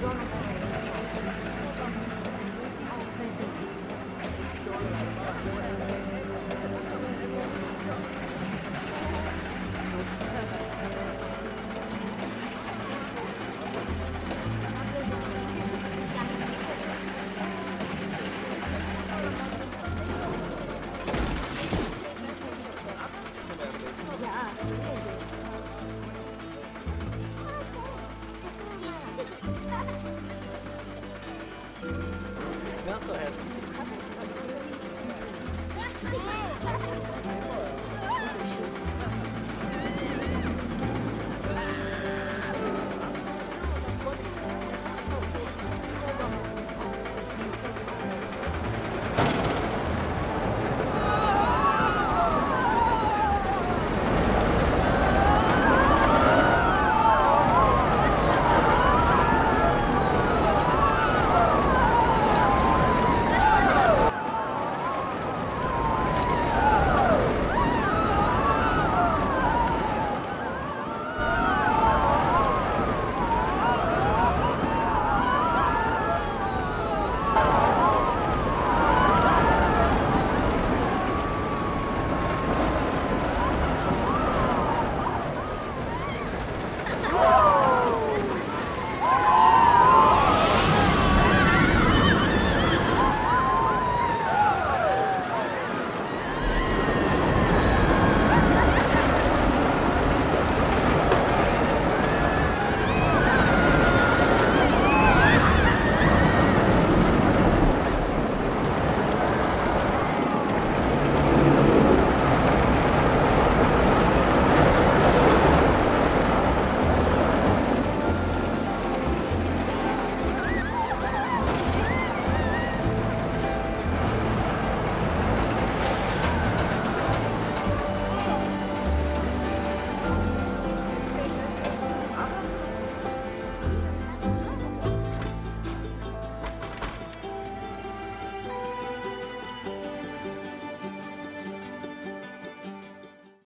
don't know. Dança o resto.